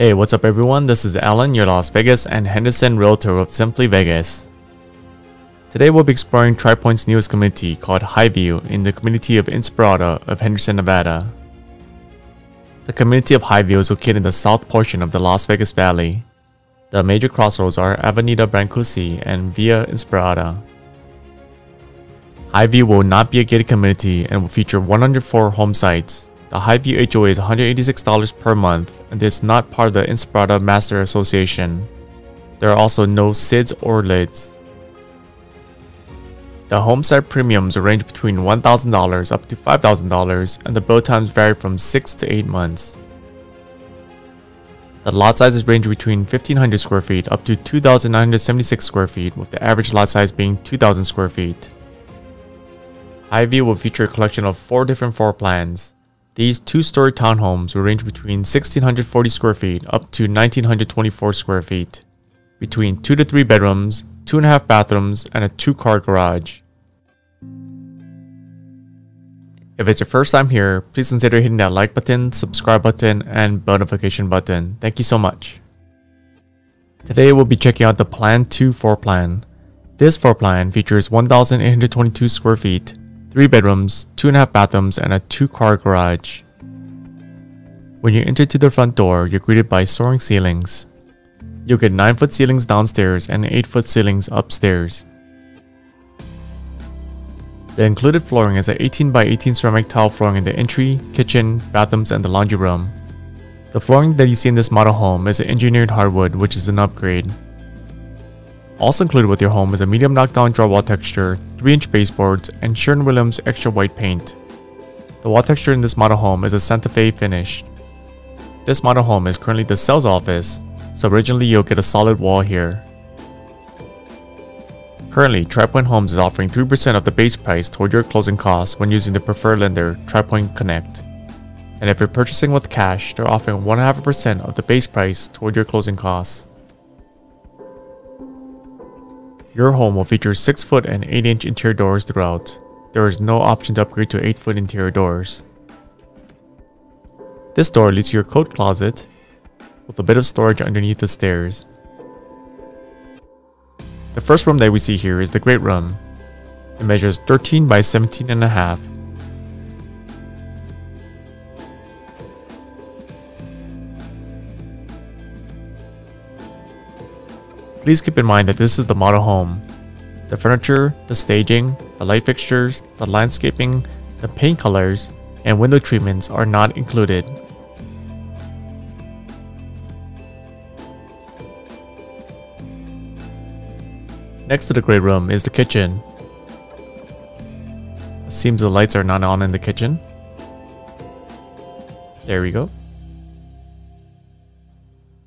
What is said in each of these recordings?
Hey, what's up everyone? This is Alan, your Las Vegas and Henderson Realtor of Simply Vegas. Today we'll be exploring Tri Pointe's newest community called Highview in the community of Inspirada of Henderson, Nevada. The community of Highview is located in the south portion of the Las Vegas Valley. The major crossroads are Avenida Brancusi and Via Inspirada. Highview will not be a gated community and will feature 104 home sites. The Highview HOA is $186 per month and is not part of the Inspirada Master Association. There are also no SIDS or LIDs. The homesite premiums range between $1,000 up to $5,000 and the build times vary from 6 to 8 months. The lot sizes range between 1,500 square feet up to 2,976 square feet with the average lot size being 2,000 square feet. Highview will feature a collection of 4 different floor plans. These two-story townhomes will range between 1,640 square feet up to 1,924 square feet, between 2 to 3 bedrooms, two and a half bathrooms, and a two car garage. If it's your first time here, please consider hitting that like button, subscribe button, and bell notification button. Thank you so much. Today we'll be checking out the Plan 2 floor plan. This floor plan features 1,822 square feet, 3 bedrooms, 2.5 bathrooms, and a 2 car garage. When you enter to the front door, you're greeted by soaring ceilings. You'll get 9 foot ceilings downstairs and 8 foot ceilings upstairs. The included flooring is an 18 by 18 ceramic tile flooring in the entry, kitchen, bathrooms, and the laundry room. The flooring that you see in this model home is engineered hardwood, which is an upgrade. Also included with your home is a medium knockdown drywall texture, 3-inch baseboards, and Sherwin-Williams extra white paint. The wall texture in this model home is a Santa Fe finish. This model home is currently the sales office, so originally you'll get a solid wall here. Currently, Tri Pointe Homes is offering 3% of the base price toward your closing costs when using the preferred lender, Tri Pointe Connect. And if you're purchasing with cash, they're offering 1.5% of the base price toward your closing costs. Your home will feature 6 foot and 8 inch interior doors throughout. There is no option to upgrade to 8 foot interior doors. This door leads to your coat closet with a bit of storage underneath the stairs. The first room that we see here is the great room. It measures 13 by 17 and a half. Please keep in mind that this is the model home. The furniture, the staging, the light fixtures, the landscaping, the paint colors, and window treatments are not included. Next to the great room is the kitchen. It seems the lights are not on in the kitchen. There we go.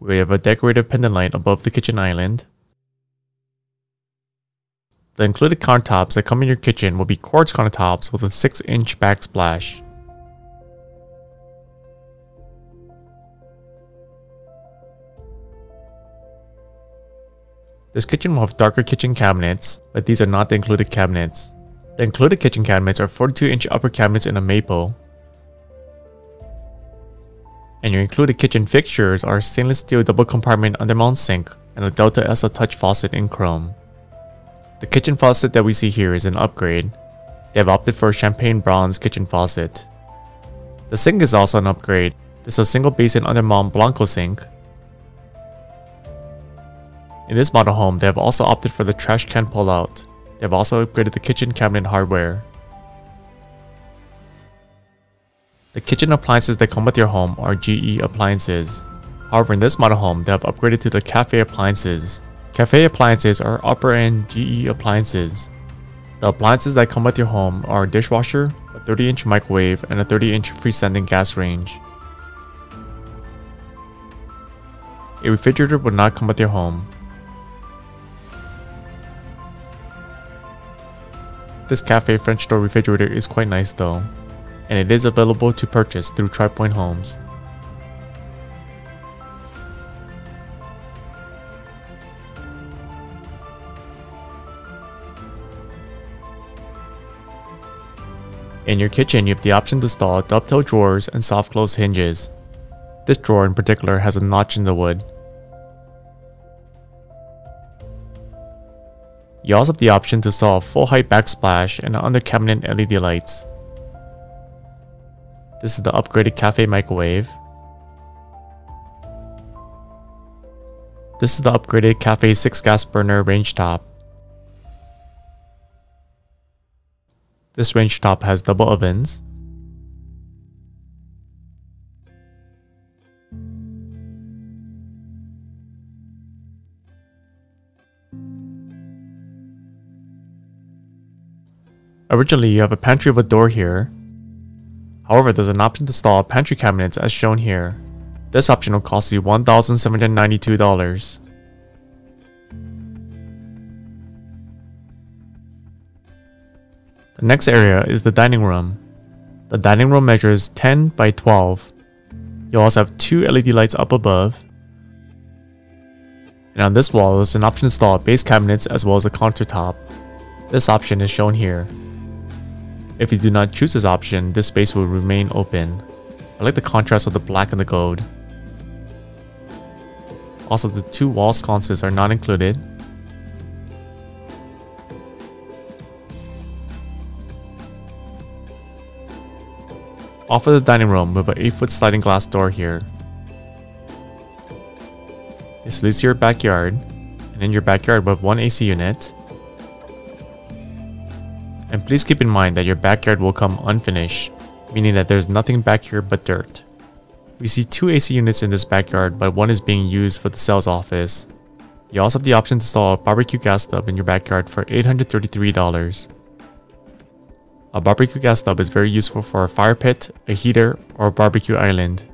We have a decorative pendant light above the kitchen island. The included countertops that come in your kitchen will be quartz countertops with a 6 inch backsplash. This kitchen will have darker kitchen cabinets, but these are not the included cabinets. The included kitchen cabinets are 42 inch upper cabinets in a maple. And your included kitchen fixtures are stainless steel double compartment undermount sink and a Delta ESSA touch faucet in chrome. The kitchen faucet that we see here is an upgrade. They have opted for a champagne bronze kitchen faucet. The sink is also an upgrade. This is a single basin under undermount Blanco sink in this model home, they have also opted for the trash can pullout. They have also upgraded the kitchen cabinet hardware. The kitchen appliances that come with your home are GE appliances. However, in this model home, they have upgraded to the cafe appliances. Cafe appliances are upper-end GE appliances. The appliances that come with your home are a dishwasher, a 30-inch microwave, and a 30-inch freestanding gas range. A refrigerator would not come with your home. This cafe French door refrigerator is quite nice though, and it is available to purchase through Tri Pointe Homes. In your kitchen, you have the option to install dovetail drawers and soft close hinges. This drawer in particular has a notch in the wood. You also have the option to install a full height backsplash and under cabinet LED lights. This is the upgraded cafe microwave. This is the upgraded cafe 6 gas burner range top. This range top has double ovens. Originally, you have a pantry with a door here. However, there's an option to install pantry cabinets as shown here. This option will cost you $1,792. The next area is the dining room. The dining room measures 10 by 12. You also have two LED lights up above. And on this wall, there's an option to install base cabinets as well as a countertop. This option is shown here. If you do not choose this option, this space will remain open. I like the contrast with the black and the gold. Also, the two wall sconces are not included. Off of the dining room, have an 8 foot sliding glass door here. This leads to your backyard, and in your backyard we have one AC unit, and please keep in mind that your backyard will come unfinished, meaning that there's nothing back here but dirt. We see two AC units in this backyard, but one is being used for the sales office. You also have the option to install a barbecue gas stub in your backyard for $833. A barbecue gas stub is very useful for a fire pit, a heater, or a barbecue island.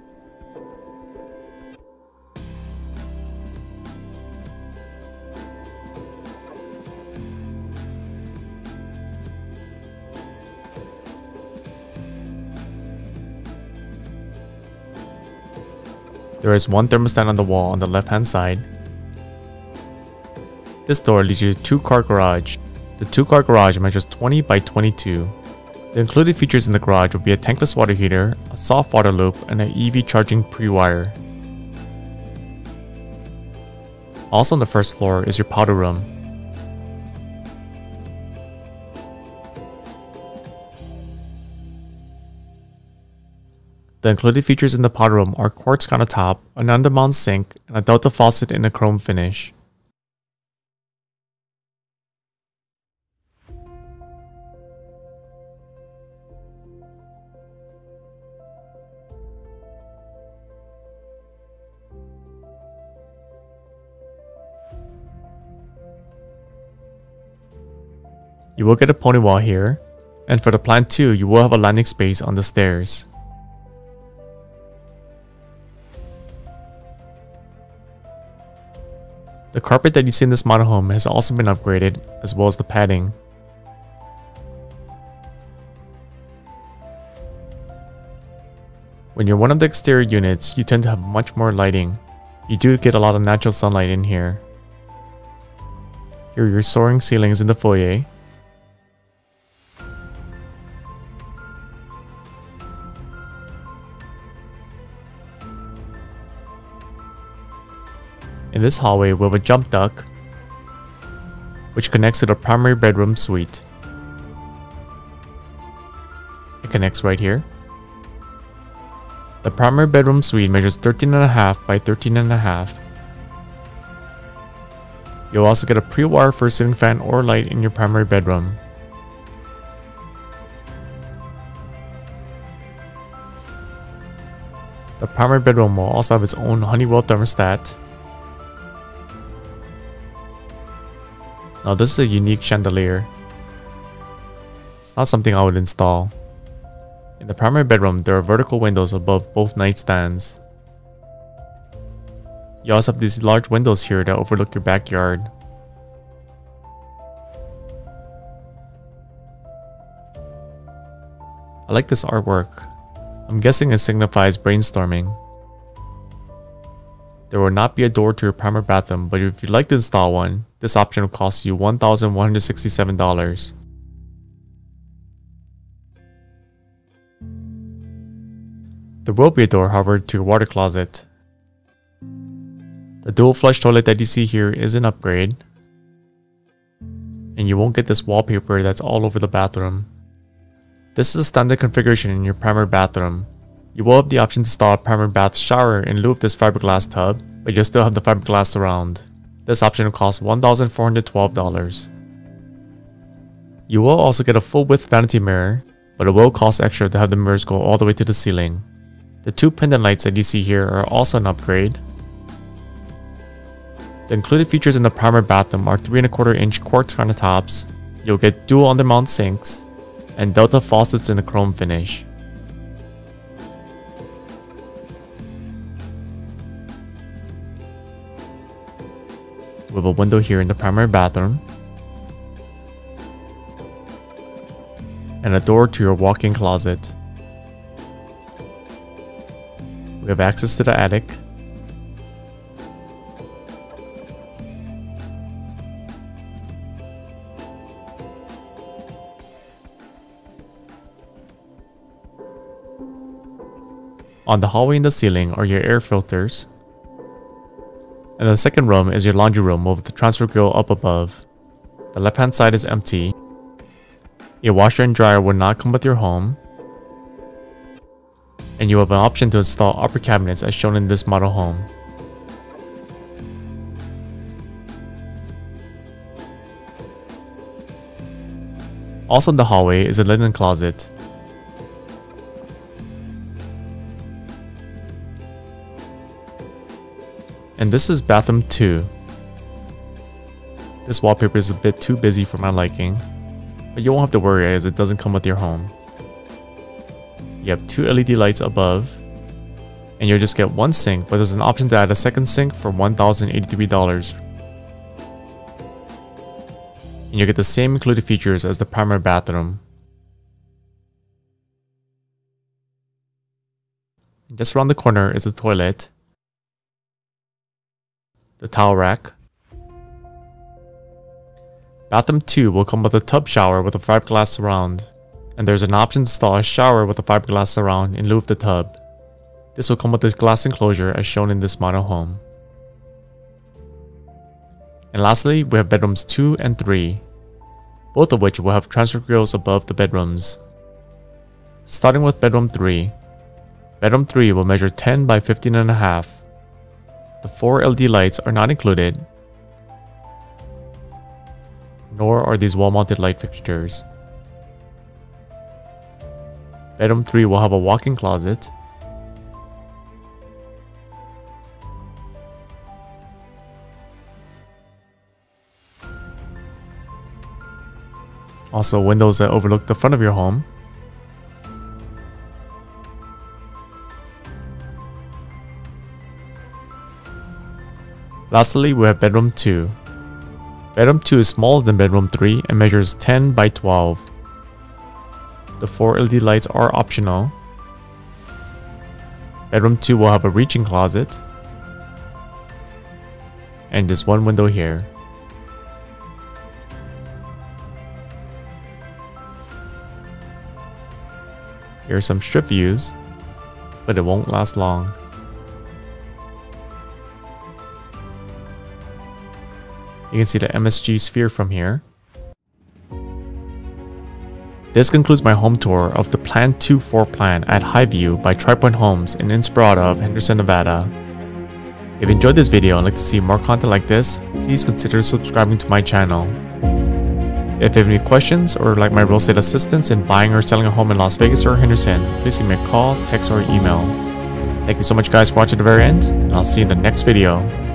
There is one thermostat on the wall on the left hand side. This door leads you to two car garage. The two car garage measures 20 by 22. The included features in the garage will be a tankless water heater, a soft water loop, and an EV charging pre-wire. Also on the first floor is your powder room. The included features in the powder room are quartz countertop, an undermount sink, and a Delta faucet in a chrome finish. You will get a pony wall here, and for the plan 2, you will have a landing space on the stairs. The carpet that you see in this model home has also been upgraded, as well as the padding. When you're one of the exterior units, you tend to have much more lighting. You do get a lot of natural sunlight in here. Here are your soaring ceilings in the foyer. In this hallway we have a jump duct, which connects to the primary bedroom suite. It connects right here. The primary bedroom suite measures 13.5 by 13.5. You'll also get a pre-wire for ceiling fan or light in your primary bedroom. The primary bedroom will also have its own Honeywell thermostat Now this is a unique chandelier. It's not something I would install. In the primary bedroom, there are vertical windows above both nightstands. You also have these large windows here that overlook your backyard. I like this artwork. I'm guessing it signifies brainstorming. There will not be a door to your primary bathroom, but if you'd like to install one, this option will cost you $1,167. There will be a door, however, to your water closet. The dual flush toilet that you see here is an upgrade. And you won't get this wallpaper that's all over the bathroom. This is a standard configuration in your primary bathroom. You will have the option to install a primary bath shower in lieu of this fiberglass tub, but you'll still have the fiberglass surround. This option will cost $1,412. You will also get a full width vanity mirror, but it will cost extra to have the mirrors go all the way to the ceiling. The two pendant lights that you see here are also an upgrade. The included features in the primary bathroom are 3 and a quarter inch quartz countertops, you'll get dual undermount sinks, and Delta faucets in a chrome finish. Have a window here in the primary bathroom. And a door to your walk-in closet. We have access to the attic. On the hallway in the ceiling are your air filters. And the second room is your laundry room with the transfer grill up above. The left hand side is empty. A washer and dryer will not come with your home. And you have an option to install upper cabinets as shown in this model home. Also in the hallway is a linen closet. And this is bathroom 2. This wallpaper is a bit too busy for my liking, but you won't have to worry as it doesn't come with your home. You have two LED lights above, and you'll just get one sink, but there's an option to add a second sink for $1,083. And you'll get the same included features as the primary bathroom. Just around the corner is the toilet, the towel rack. Bathroom 2 will come with a tub shower with a fiberglass surround, and there's an option to install a shower with a fiberglass surround in lieu of the tub. This will come with this glass enclosure as shown in this model home. And lastly, we have bedrooms 2 and 3, both of which will have transfer grills above the bedrooms. Starting with bedroom 3, bedroom 3 will measure 10 by 15 and a half the four LED lights are not included, nor are these wall-mounted light fixtures. Bedroom 3 will have a walk-in closet, Also windows that overlook the front of your home. Lastly, we have bedroom 2. Bedroom 2 is smaller than bedroom 3 and measures 10 by 12. The 4 LED lights are optional. Bedroom 2 will have a reaching closet. And this one window here. Here are some strip views, but it won't last long. You can see the MSG sphere from here. This concludes my home tour of the Plan 2 floor plan at Highview by Tri Pointe Homes in Inspirada of Henderson, Nevada. If you enjoyed this video and like to see more content like this, please consider subscribing to my channel. If you have any questions or like my real estate assistance in buying or selling a home in Las Vegas or Henderson, please give me a call, text, or email. Thank you so much guys for watching to the very end, and I'll see you in the next video.